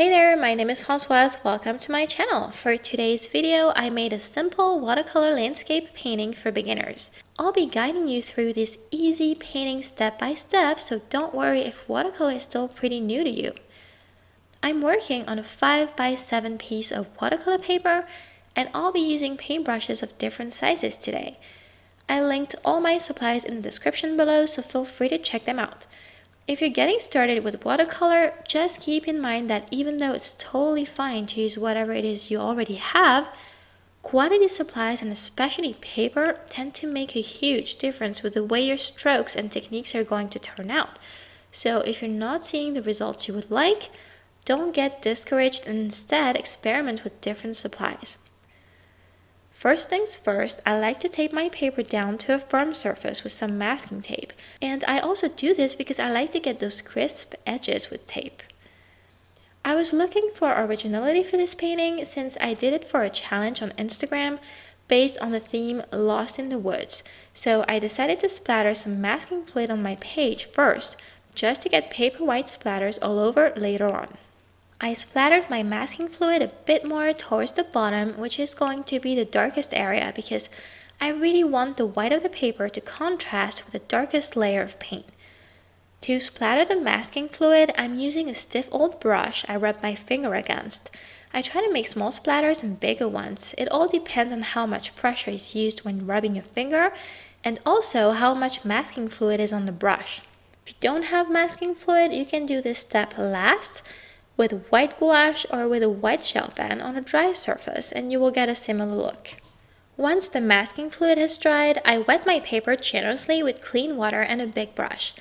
Hey there, my name is Françoise. Welcome to my channel. For today's video, I made a simple watercolor landscape painting for beginners. I'll be guiding you through this easy painting step by step, so don't worry if watercolor is still pretty new to you. I'm working on a 5 by 7 piece of watercolor paper, and I'll be using paintbrushes of different sizes today. I linked all my supplies in the description below, so feel free to check them out. If you're getting started with watercolor, just keep in mind that even though it's totally fine to use whatever it is you already have, quality supplies and especially paper tend to make a huge difference with the way your strokes and techniques are going to turn out. So if you're not seeing the results you would like, don't get discouraged and instead experiment with different supplies. First things first, I like to tape my paper down to a firm surface with some masking tape. And I also do this because I like to get those crisp edges with tape. I was looking for originality for this painting since I did it for a challenge on Instagram based on the theme Lost in the Woods. So I decided to splatter some masking fluid on my page first, just to get paper white splatters all over later on. I splattered my masking fluid a bit more towards the bottom, which is going to be the darkest area because I really want the white of the paper to contrast with the darkest layer of paint. To splatter the masking fluid, I'm using a stiff old brush I rub my finger against. I try to make small splatters and bigger ones. It all depends on how much pressure is used when rubbing your finger and also how much masking fluid is on the brush. If you don't have masking fluid, you can do this step last with white gouache or with a white gel pen on a dry surface and you will get a similar look. Once the masking fluid has dried, I wet my paper generously with clean water and a big brush.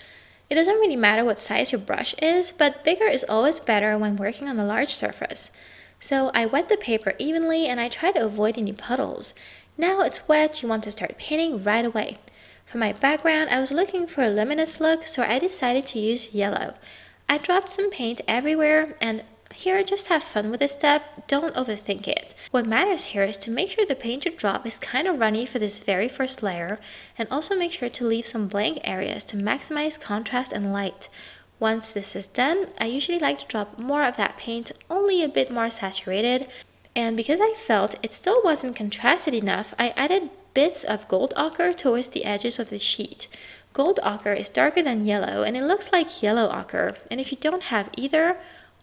It doesn't really matter what size your brush is, but bigger is always better when working on a large surface. So I wet the paper evenly and I try to avoid any puddles. Now it's wet, you want to start painting right away. For my background, I was looking for a luminous look, so I decided to use yellow. I dropped some paint everywhere and here just have fun with this step, don't overthink it. What matters here is to make sure the paint you drop is kind of runny for this very first layer and also make sure to leave some blank areas to maximize contrast and light. Once this is done, I usually like to drop more of that paint, only a bit more saturated. And because I felt it still wasn't contrasted enough, I added bits of gold ochre towards the edges of the sheet. Gold ochre is darker than yellow and it looks like yellow ochre. And if you don't have either,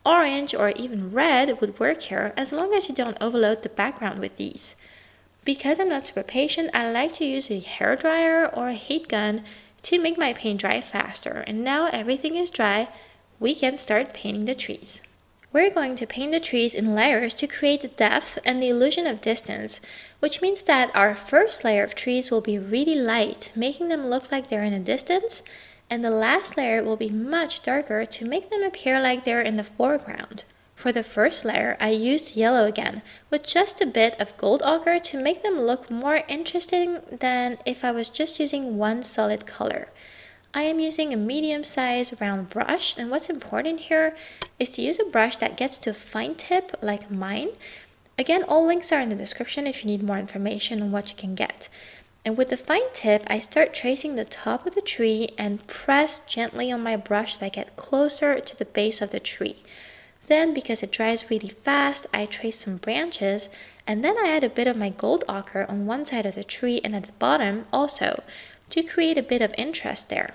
orange or even red would work here as long as you don't overload the background with these. Because I'm not super patient, I like to use a hair dryer or a heat gun to make my paint dry faster. And now everything is dry, we can start painting the trees. We're going to paint the trees in layers to create the depth and the illusion of distance, which means that our first layer of trees will be really light, making them look like they're in a distance, and the last layer will be much darker to make them appear like they're in the foreground. For the first layer, I used yellow again, with just a bit of gold ochre to make them look more interesting than if I was just using one solid color. I am using a medium size round brush and what's important here is to use a brush that gets to a fine tip like mine. Again, all links are in the description if you need more information on what you can get. And with the fine tip, I start tracing the top of the tree and press gently on my brush so I get closer to the base of the tree. Then, because it dries really fast, I trace some branches and then I add a bit of my gold ochre on one side of the tree and at the bottom also to create a bit of interest there.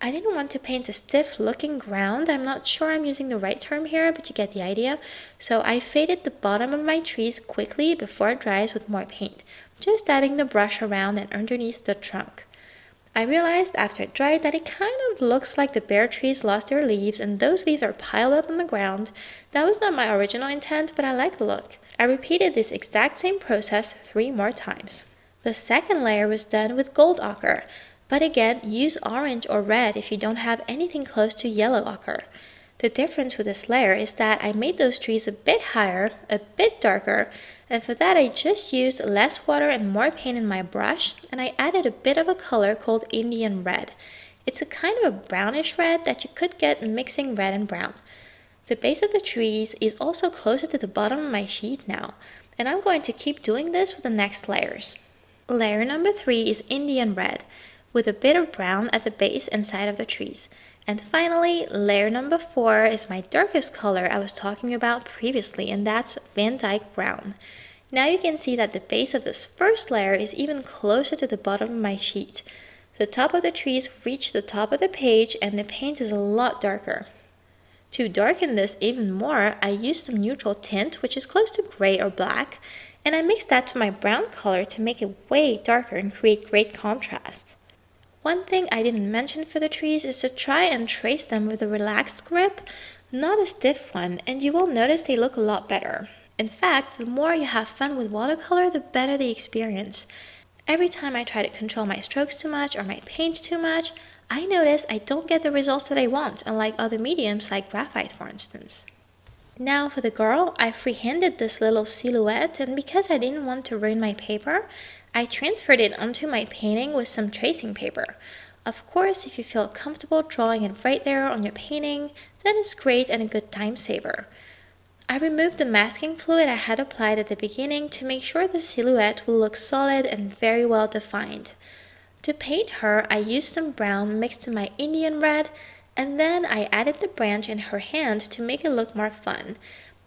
I didn't want to paint a stiff looking ground. I'm not sure I'm using the right term here, but you get the idea. So I faded the bottom of my trees quickly before it dries with more paint, just dabbing the brush around and underneath the trunk. I realized after it dried that it kind of looks like the bare trees lost their leaves and those leaves are piled up on the ground. That was not my original intent, but I like the look. I repeated this exact same process three more times. The second layer was done with gold ochre. But again, use orange or red if you don't have anything close to yellow ochre. The difference with this layer is that I made those trees a bit higher, a bit darker, and for that I just used less water and more paint in my brush, and I added a bit of a color called Indian Red. It's a kind of a brownish red that you could get mixing red and brown. The base of the trees is also closer to the bottom of my sheet now, and I'm going to keep doing this with the next layers. Layer number three is Indian Red with a bit of brown at the base and side of the trees. And finally, layer number four is my darkest color I was talking about previously, and that's Van Dyke Brown. Now you can see that the base of this first layer is even closer to the bottom of my sheet. The top of the trees reach the top of the page and the paint is a lot darker. To darken this even more, I used some neutral tint, which is close to gray or black, and I mix that to my brown color to make it way darker and create great contrast. One thing I didn't mention for the trees is to try and trace them with a relaxed grip, not a stiff one, and you will notice they look a lot better. In fact, the more you have fun with watercolor, the better the experience. Every time I try to control my strokes too much or my paint too much, I notice I don't get the results that I want, unlike other mediums like graphite for instance. Now for the girl, I freehanded this little silhouette and because I didn't want to ruin my paper, I transferred it onto my painting with some tracing paper. Of course, if you feel comfortable drawing it right there on your painting, that is great and a good time saver. I removed the masking fluid I had applied at the beginning to make sure the silhouette will look solid and very well defined. To paint her, I used some brown mixed to my Indian red, and then I added the branch in her hand to make it look more fun.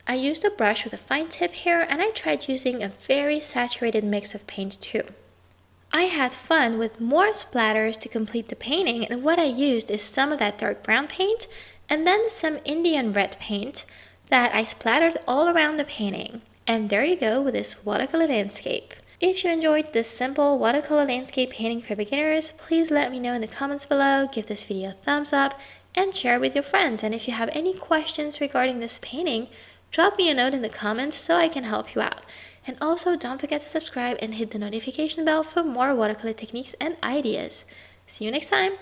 I used a brush with a fine tip here and I tried using a very saturated mix of paint too. I had fun with more splatters to complete the painting and what I used is some of that dark brown paint and then some Indian red paint that I splattered all around the painting. And there you go with this watercolor landscape. If you enjoyed this simple watercolor landscape painting for beginners, please let me know in the comments below, give this video a thumbs up, and share with your friends. And if you have any questions regarding this painting, Drop me a note in the comments so I can help you out. And also don't forget to subscribe and hit the notification bell for more watercolor techniques and ideas. See you next time!